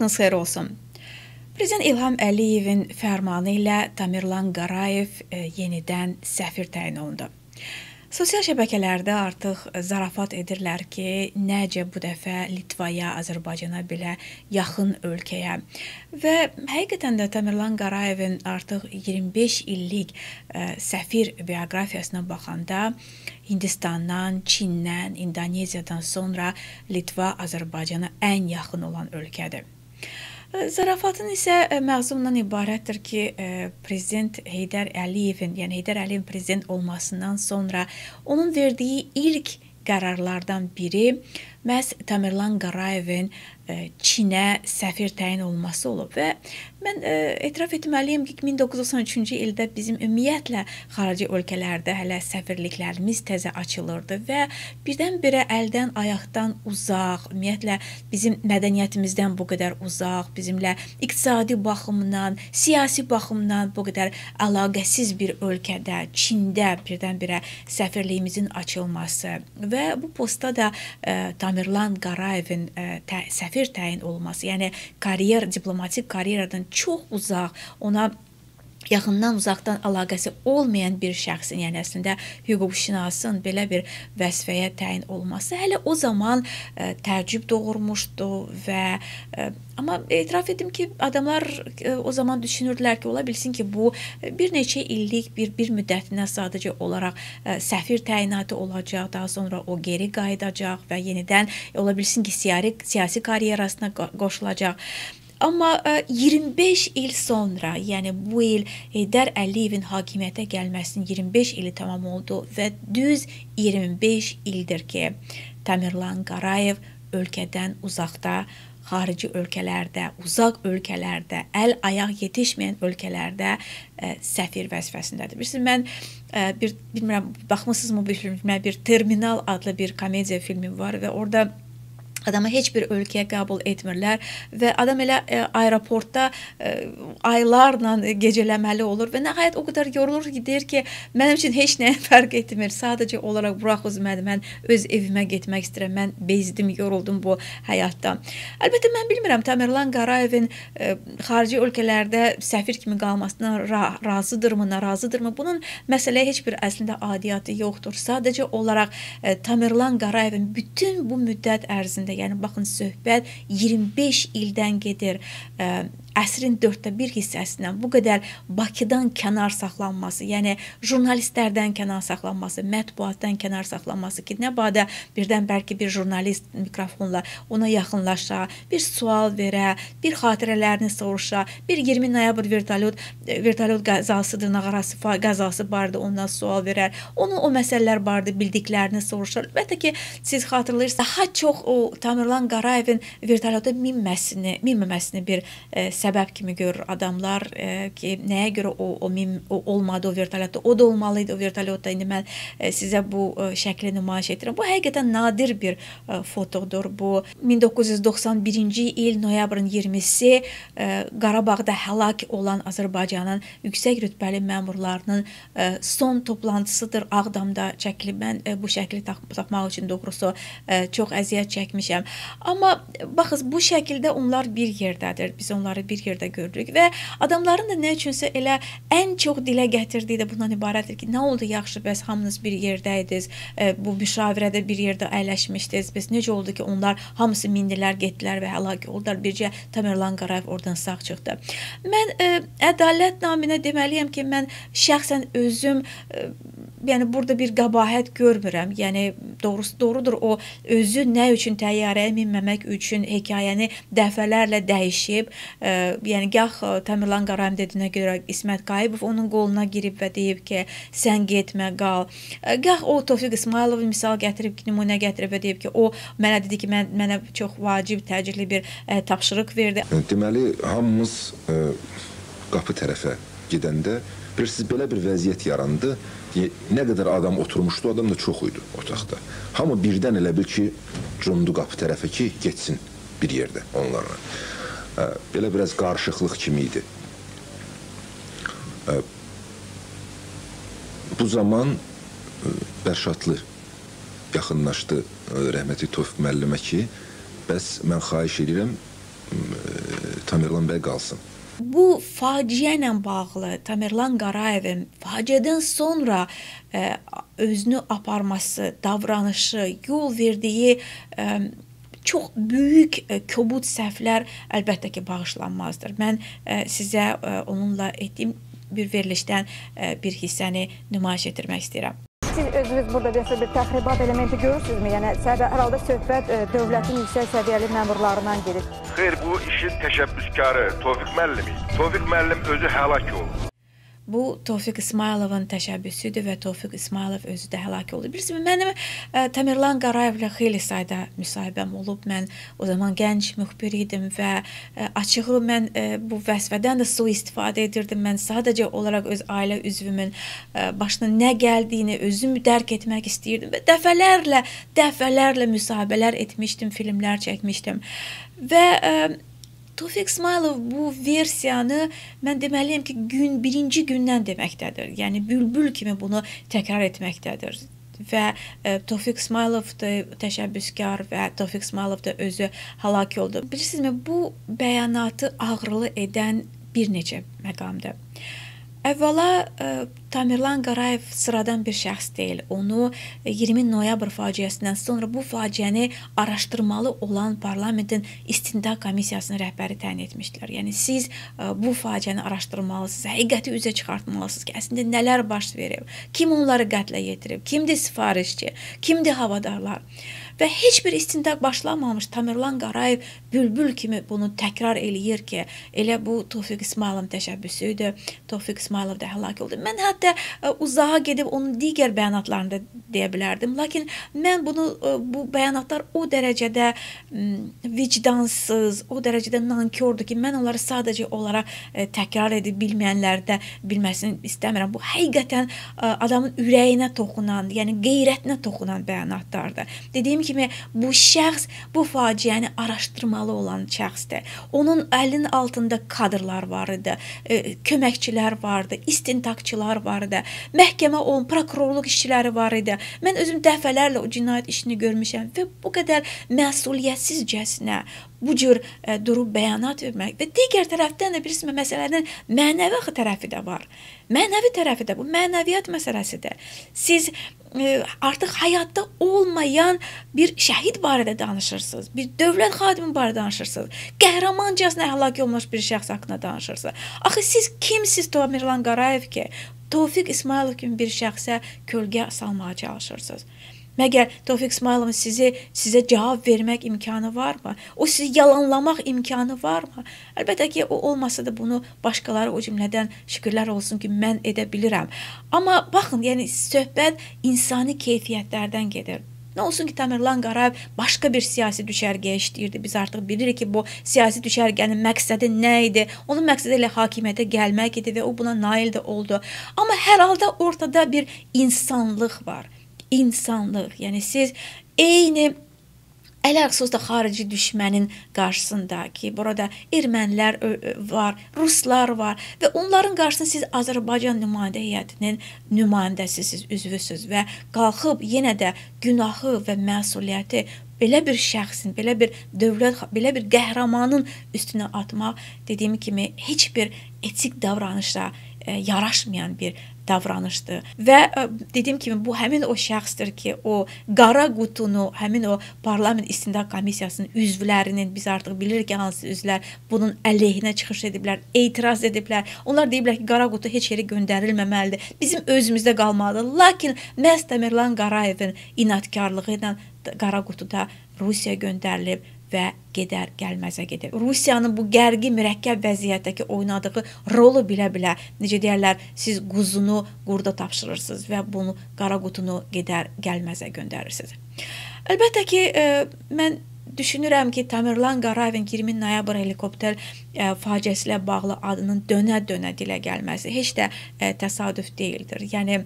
vaxtınız xeyir olsun. Prezident İlham Əliyevin fərmanı ilə Tamirlan Qarayev e, yenidən səfir təyin olundu. Sosial şəbəkələrdə artıq zarafat edirlər ki, necə bu dəfə Litvaya, Azərbaycana belə yaxın ölkəyə və həqiqətən də Tamirlan Qarayevin artıq 25 illik ə, e, səfir bioqrafiyasına baxanda Hindistandan, Çindən, İndoneziyadan sonra Litva Azərbaycana ən yaxın olan ölkədir. Zarafatın isə məzmundan ibarətdir ki, prezident Heydər Əliyevin, yəni Heydər Əliyevin prezident olmasından sonra onun verdiyi ilk qərarlardan biri məhz Tamerlan Qarayevin e, Çinə səfir təyin olunması olub və mən ə, e, etiraf etməliyəm ki, 1993-cü ildə bizim ümumiyyətlə xarici ölkələrdə hələ səfirliklərimiz təzə açılırdı və birdən-birə əldən, ayaqdan uzaq, ümumiyyətlə bizim mədəniyyətimizdən bu qədər uzaq, bizimlə iqtisadi baxımdan, siyasi baxımdan bu qədər əlaqəsiz bir ölkədə, Çində birdən-birə səfirliyimizin açılması və bu postda da ə, e, Tamerlan Qarayevin ə, tə, səfir səfir təyin olunması, yəni karyer, diplomatik karyeradan çox uzaq, ona yaxından uzaqdan əlaqəsi olmayan bir şəxsin, yəni əslində hüquqşünasın belə bir vəzifəyə təyin olması hələ o zaman ə, təəccüb doğurmuşdu və ə, Amma etiraf edim ki, adamlar e, o zaman düşünürdülər ki, ola bilsin ki, bu e, bir neçə illik bir bir müddətinə sadəcə olaraq e, səfir təyinatı olacaq, daha sonra o geri qayıdacaq və yenidən ola bilsin ki, siyasi siyasi karyerasına qoşulacaq. Amma ə, 25 il sonra, yəni bu il Heydər Əliyevin hakimiyyətə gəlməsinin 25 ili tamam oldu və düz 25 ildir ki, Tamerlan Qarayev ölkədən uzaqda xarici ölkələrdə, uzaq ölkələrdə, əl ayaq yetişməyən ölkələrdə ə, e, səfir vəzifəsindədir. Bilirsiniz, mən ə, e, bir bilmirəm baxmısınızmı bu filmə bir Terminal adlı bir komediya filmi var və orada Adamı heç bir ölkəyə qəbul etmirlər və adam elə ə, e, aeroportda ə, e, aylarla gecələməli olur və nəhayət o qədər yorulur ki, deyir ki, mənim üçün heç nəyə fərq etmir. Sadəcə olaraq burax məni, mən öz evimə getmək istəyirəm. Mən bezdim, yoruldum bu həyatdan. Əlbəttə mən bilmirəm Tamerlan Qarayevin ə, e, xarici ölkələrdə səfir kimi qalmasına ra razıdırmı, narazıdırmı? Bunun məsələyə heç bir əslində adiyyatı yoxdur. Sadəcə olaraq ə, Tamerlan Qarayevin bütün bu müddət ərzində yəni baxın söhbət 25 ildən gedir. Əsrin 4də 1 hissəsindən bu qədər Bakıdan kənar saxlanması, yəni jurnalistlərdən kənar saxlanması, mətbuatdan kənar saxlanması ki, nə badə birdən bəlkə bir jurnalist mikrofonla ona yaxınlaşa, bir sual verə, bir xatirələrini soruşa, bir 20 noyabr vertolyot vertolyot qəzasıdır, nağarası qəzası barədə ondan sual verər. Onun o məsələlər barədə bildiklərini soruşar. Əlbəttə ki, siz xatırlayırsınız, daha çox o Tamerlan Qarayevin vertolyota minməsini, minməməsini bir e, səbəb kimi görür adamlar e, ki, nəyə görə o o, mim, o olmadı o vertolyotda. O da olmalı idi o vertolyotda. İndi mən e, sizə bu e, şəkli nümayiş etdirirəm. Bu həqiqətən nadir bir e, fotodur. Bu 1991-ci il noyabrın 20-si e, Qarabağda həlak olan Azərbaycanın yüksək rütbəli məmurlarının e, son toplantısıdır. Ağdamda çəkilib. Mən e, bu şəkli tap tapmaq üçün doğrusu e, çox əziyyət çəkmişəm. Amma baxın bu şəkildə onlar bir yerdədir. Biz onları bir yerdə görürük və adamların da nə üçünsə elə ən çox dilə gətirdiyi də bundan ibarətdir ki, nə oldu yaxşı, bəs hamınız bir yerdə idiniz, e, bu müşavirədə bir yerdə əyləşmişdiniz. Bəs necə oldu ki, onlar hamısı mindilər, getdilər və həlak oldular. Bircə Tamerlan Qarayev oradan sağ çıxdı. Mən ə, e, ədalət naminə deməliyəm ki, mən şəxsən özüm ə, e, yəni burada bir qəbahət görmürəm. Yəni doğrusu doğrudur o özü nə üçün təyyarəyə minməmək üçün hekayəni dəfələrlə dəyişib. Ə, yəni gah Tamerlan Qarayev dediyinə görə İsmət Qayıbov onun qoluna girib və deyib ki, sən getmə, qal. Gah o Tofiq İsmailov misal gətirib nümunə gətirib və deyib ki, o mənə dedi ki, mən mənə çox vacib, təcili bir ə, tapşırıq verdi. Deməli hamımız ə, qapı tərəfə gedəndə bilirsiniz belə bir vəziyyət yarandı nə qədər adam oturmuşdu, adam da çox idi otaqda. Hamı birdən elə bil ki, cumdu qapı tərəfə ki, getsin bir yerdə onlarla. Belə biraz qarışıqlıq kimi idi. Bu zaman Bərşadlı yaxınlaşdı rəhməti Tofiq müəllimə ki, bəs mən xahiş edirəm Tamerlan bəy qalsın. Bu faciə ilə bağlı Tamerlan Qarayevin faciədən sonra ə, e, özünü aparması, davranışı, yol verdiyi ə, e, çox böyük ə, kobud səhvlər əlbəttə ki, bağışlanmazdır. Mən ə, sizə ə, onunla etdiyim bir verilişdən ə, bir hissəni nümayiş etdirmək istəyirəm. Siz özünüz burada deyəsə bir təxribat elementi görürsünüzmü? Yəni hər halda söhbət ə, dövlətin yüksək səviyyəli məmurlarından gedir. Xeyr, bu işin təşəbbüskarı Tofiq müəllim. Tofiq müəllim özü həlak oldu. Bu Tofiq İsmayılovun təşəbbüsüdür və Tofiq İsmayılov özü də həlak oldu. Bilirsiniz, mənim ə, e, Tamerlan Qarayevlə xeyli sayda müsahibəm olub. Mən o zaman gənc müxbir idim və ə, e, açığı mən ə, e, bu vəzifədən də sui-istifadə edirdim. Mən sadəcə olaraq öz ailə üzvümün ə, başına nə gəldiyini özüm dərk etmək istəyirdim və dəfələrlə, dəfələrlə müsahibələr etmişdim, filmlər çəkmişdim. Və ə, Tofiq İsmailov bu versiyanı mən deməliyəm ki, gün birinci gündən deməkdədir. Yəni bülbül kimi bunu təkrar etməkdədir və ə, e, Tofiq İsmailov da təşəbbüskar və Tofiq İsmailov da özü həlak oldu. Bilirsinizmi, bu bəyanatı ağrılı edən bir neçə məqamdır. Əvvəla ə, e, Tamirlan Qarayev sıradan bir şəxs deyil. Onu 20 e, noyabr faciəsindən sonra bu faciəni araşdırmalı olan parlamentin istintaq komissiyasının rəhbəri təyin etmişdilər. Yəni siz ə, e, bu faciəni araşdırmalısınız, həqiqəti üzə çıxartmalısınız ki, əslində nələr baş verib, kim onları qətlə yetirib, kimdir sifarişçi, kimdir havadarlar. Və heç bir istintaq başlamamış Tamirlan Qarayev bülbül kimi bunu təkrar eləyir ki, elə bu Tofiq İsmayılovun təşəbbüsü idi. Tofiq İsmayılov da həlak oldu. Mən hətta e, uzağa gedib onun digər bəyanatlarını da deyə bilərdim. Lakin mən bunu e, bu bəyanatlar o dərəcədə vicdansız, o dərəcədə nankordur ki, mən onları sadəcə olaraq ə, e, təkrar edib bilməyənlər də bilməsini istəmirəm. Bu həqiqətən adamın ürəyinə toxunan, yəni qeyrətinə toxunan bəyanatlardır. Dediyim kimi bu şəxs bu faciəni araşdırmalı olan şəxsdir. Onun əlinin altında kadrlar var idi, e, köməkçilər vardı, istintaqçılar var idi, məhkəmə olan prokurorluq işçiləri var idi. Mən özüm dəfələrlə o cinayət işini görmüşəm və bu qədər məsuliyyətsizcəsinə bu cür ə, e, durub bəyanat vermək və digər tərəfdən də bilirsiniz məsələnin mənəvi tərəfi də var. Mənəvi tərəfi də bu mənəviyyat məsələsidir. Siz artıq həyatda olmayan bir şəhid barədə danışırsınız, bir dövlət xadimi barədə danışırsınız, qəhrəmancasına həlak olmuş bir şəxs haqqında danışırsınız. Axı siz kimsiz Tomirlan Qarayev ki, Tofiq İsmailov kimi bir şəxsə kölgə salmağa çalışırsınız? Məgər Tofiq İsmayılovun sizi sizə cavab vermək imkanı varmı? O sizi yalanlamaq imkanı varmı? Əlbəttə ki, o olmasa da bunu başqaları o cümlədən şükürlər olsun ki, mən edə bilirəm. Amma baxın, yəni söhbət insani keyfiyyətlərdən gedir. Nə olsun ki, Tamerlan Qarayev başqa bir siyasi düşərgəyə işləyirdi. Biz artıq bilirik ki, bu siyasi düşərgənin məqsədi nə idi? Onun məqsədi elə hakimiyyətə gəlmək idi və o buna nail də oldu. Amma hər halda ortada bir insanlıq var insanlıq. Yəni siz eyni Ələxsus da xarici düşmənin qarşısında ki, burada ermənilər var, ruslar var və onların qarşısında siz Azərbaycan nümayəndə heyətinin nümayəndəsisiz, üzvüsüz və qalxıb yenə də günahı və məsuliyyəti belə bir şəxsin, belə bir dövlət, belə bir qəhrəmanın üstünə atmaq dediyim kimi heç bir etik davranışla e, yaraşmayan bir davranışdır. Və ə, e, dediyim kimi bu həmin o şəxsdir ki, o qara qutunu, həmin o parlament istintaq komissiyasının üzvlərinin biz artıq bilirik ki, hansı üzvlər bunun əleyhinə çıxış ediblər, etiraz ediblər. Onlar deyiblər ki, qara qutu heç yerə göndərilməməlidir. Bizim özümüzdə qalmalıdır. Lakin məhz Tamerlan Qarayevin inadkarlığı ilə qara qutuda Rusiya göndərilib və gedər gəlməzə gedir. Rusiyanın bu gərgi mürəkkəb vəziyyətdəki oynadığı rolu bilə-bilə necə deyirlər, siz quzunu qurda tapşırırsınız və bunu qara qutunu gedər gəlməzə göndərirsiniz. Əlbəttə ki, e, mən düşünürəm ki, Tamerlan Qarayevin 20 noyabr helikopter e, faciəsi ilə bağlı adının dönə-dönə dilə gəlməsi heç də e, təsadüf deyildir. Yəni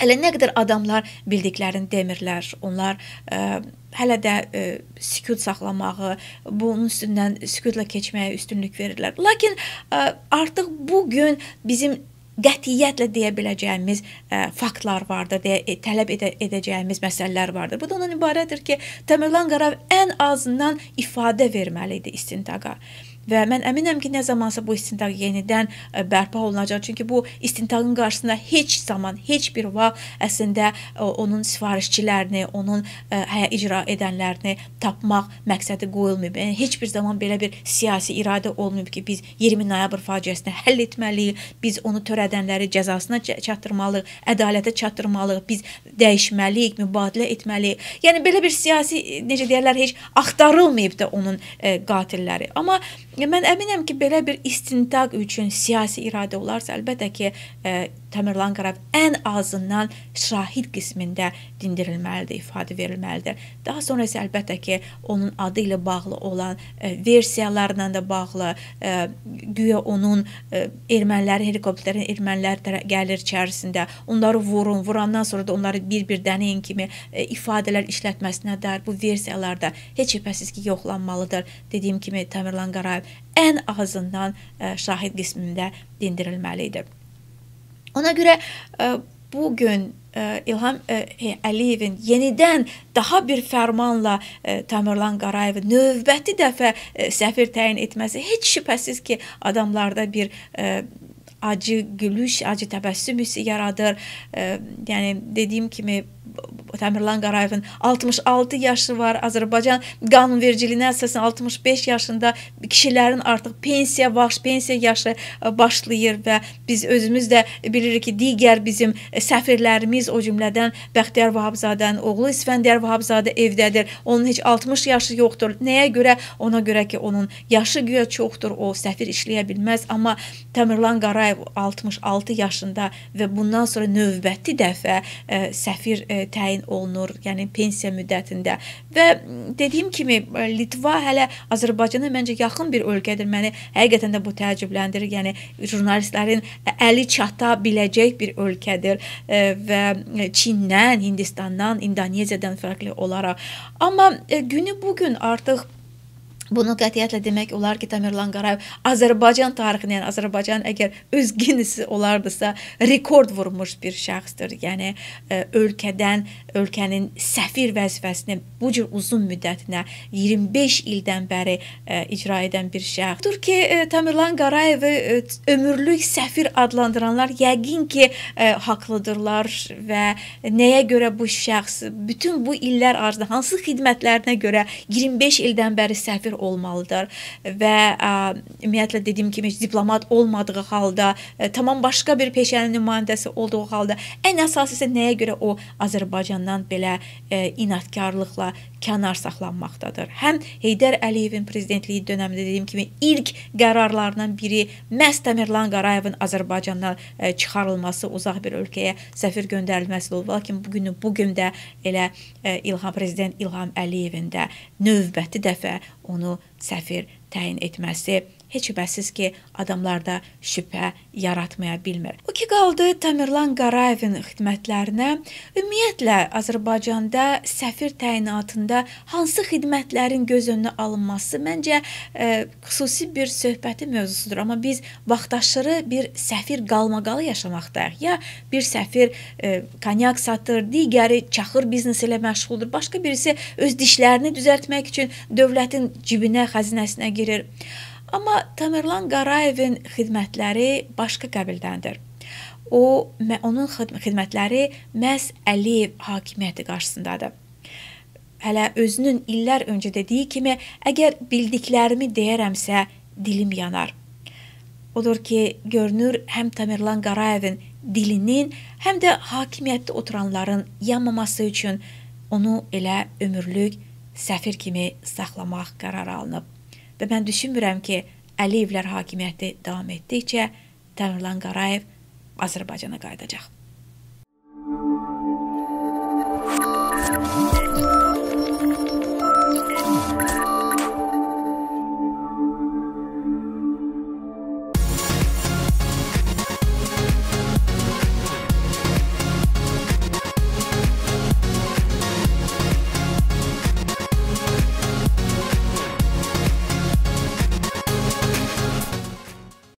Hələ nə qədər adamlar bildiklərini demirlər. Onlar ə, e, hələ də ə, e, sükut saxlamağı, bunun üstündən sükutla keçməyə üstünlük verirlər. Lakin ə, e, artıq bu gün bizim qətiyyətlə deyə biləcəyimiz ə, faktlar vardır, deyə tələb edə, edəcəyimiz məsələlər vardır. Bu da ondan ibarətdir ki, Təmirlan Qarayev ən azından ifadə verməli idi istintaqa. Və mən əminəm ki, nə zamansa bu istintaq yenidən ə, bərpa olunacaq. Çünki bu istintaqın qarşısında heç zaman, heç bir vaxt əslində ə, onun sifarişçilərini, onun ə, həyə icra edənlərini tapmaq məqsədi qoyulmayıb. Yəni heç bir zaman belə bir siyasi iradə olmayıb ki, biz 20 noyabr faciəsini həll etməliyik, biz onu törədənləri cəzasına çatdırmalıyıq, ədalətə çatdırmalıyıq, biz dəyişməliyik, mübadilə etməliyik. Yəni belə bir siyasi necə deyirlər, heç axtarılmayıb da onun qatilləri. Amma mən əminəm ki, belə bir istintaq üçün siyasi iradə olarsa, əlbəttə ki, ə, Təmirlan Qarayev ən azından şahid qismində dindirilməlidir, ifadə verilməlidir. Daha sonra isə əlbəttə ki, onun adı ilə bağlı olan ə, versiyalarla da bağlı, ə, güya onun ə, erməniləri helikopterin ermənilər gəlir içərisində, onları vurun, vurandan sonra da onları bir-bir dəneyin kimi ə, ifadələr işlətməsinə dair bu versiyalarda heç şübhəsiz ki, yoxlanmalıdır. Dediyim kimi Təmirlan Qarayev ən azından ə, şahid qismində dindirilməli idi. Ona görə e, bu gün e, İlham e, Əliyevin yenidən daha bir fərmanla ə, Tamerlan Qarayevi növbəti dəfə səfir təyin etməsi heç şübhəsiz ki, adamlarda bir acı gülüş, acı təbəssüm hissi yaradır. Yəni dediyim kimi Təmirlan Qarayevin 66 yaşı var. Azərbaycan qanunvericiliyinə əsasən 65 yaşında kişilərin artıq pensiya vaxt, pensiya yaşı e, başlayır və biz özümüz də bilirik ki, digər bizim səfirlərimiz o cümlədən Bəxtiyar Vahabzadənin oğlu İsfəndiyar Vahabzadə evdədir. Onun heç 60 yaşı yoxdur. Nəyə görə? Ona görə ki, onun yaşı güya çoxdur. O səfir işləyə bilməz, amma Təmirlan Qarayev 66 yaşında və bundan sonra növbəti dəfə ə, e, səfir ə, e, təyin olunur, yəni pensiya müddətində. Və dediyim kimi Litva hələ Azərbaycana məncə yaxın bir ölkədir. Məni həqiqətən də bu təəccübləndirir. Yəni jurnalistlərin əli çata biləcək bir ölkədir e, və Çindən, Hindistandan, İndoneziyadan fərqli olaraq. Amma e, günü bu gün artıq Bunu qətiyyətlə demək olar ki, Tamerlan Qarayev Azərbaycan tarixində, yəni Azərbaycan əgər öz Guinness olardısa, rekord vurmuş bir şəxsdir. Yəni e, ölkədən, ölkənin səfir vəzifəsini bu cür uzun müddətinə 25 ildən bəri ə, e, icra edən bir şəxsdir ki, e, Tamerlan Qarayevi ömürlük səfir adlandıranlar yəqin ki, ə, haqlıdırlar və nəyə görə bu şəxs bütün bu illər ərzində hansı xidmətlərinə görə 25 ildən bəri səfir səfir olmalıdır və ə, ümumiyyətlə dediyim kimi diplomat olmadığı halda, ə, tamam başqa bir peşənin nümayəndəsi olduğu halda ən əsaslısı nəyə görə o Azərbaycandan belə ə, inadkarlıqla kənar saxlanmaqdadır. Həm Heydər Əliyevin prezidentliyi dövründə dediyim kimi ilk qərarlarından biri məhz Təmirlan Qarayevin Azərbaycandan ə, çıxarılması, uzaq bir ölkəyə səfir göndərilməsi oldu. Lakin bu günü bu gün də elə ə, İlham prezident İlham Əliyevin də növbəti dəfə onu səfir təyin etməsi heç şübhəsiz ki, adamlarda şübhə yaratmaya bilmir. O ki qaldı Tamirlan Qarayevin xidmətlərinə. Ümumiyyətlə Azərbaycanda səfir təyinatında hansı xidmətlərin göz önünə alınması məncə ə, e, xüsusi bir söhbəti mövzusudur. Amma biz vaxtaşırı bir səfir qalmaqalı yaşamaqdayıq. Ya bir səfir ə, e, konyak satır, digəri çaxır biznesi ilə məşğuldur, başqa birisi öz dişlərini düzəltmək üçün dövlətin cibinə, xəzinəsinə girir. Amma Tamerlan Qarayevin xidmətləri başqa qəbildəndir. O onun xidmətləri məhz Əliyev hakimiyyəti qarşısındadır. Hələ özünün illər öncə dediyi kimi, əgər bildiklərimi deyərəmsə, dilim yanar. Odur ki, görünür həm Tamerlan Qarayevin dilinin, həm də hakimiyyətdə oturanların yanmaması üçün onu elə ömürlük səfir kimi saxlamaq qərarı alınıb. Və mən düşünmürəm ki, Əliyevlər hakimiyyəti davam etdikcə Təmirlan Qarayev Azərbaycana qayıdacaq.